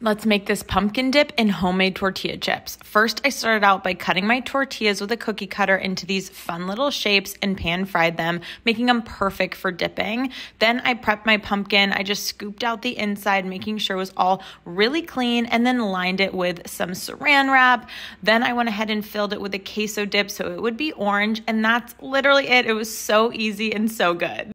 Let's make this pumpkin dip in homemade tortilla chips. First, I started out by cutting my tortillas with a cookie cutter into these fun little shapes and pan fried them, making them perfect for dipping. Then I prepped my pumpkin. I just scooped out the inside, making sure it was all really clean, and then lined it with some saran wrap. Then I went ahead and filled it with a queso dip so it would be orange, and that's literally it. It was so easy and so good.